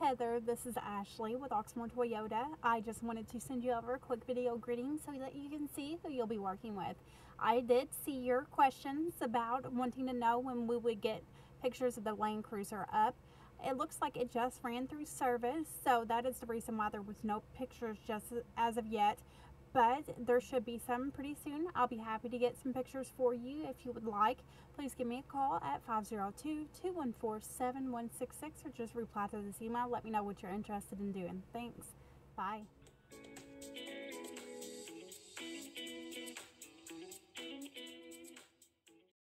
Heather. This is Ashley with Oxmoor Toyota. I just wanted to send you over a quick video greeting so that you can see who you'll be working with. I did see your questions about wanting to know when we would get pictures of the Land Cruiser up. It looks like it just ran through service, so that is the reason why there was no pictures just as of yet but there should be some pretty soon. I'll be happy to get some pictures for you if you would like. Please give me a call at 502-214-7166 or just reply to this email. Let me know what you're interested in doing. Thanks. Bye.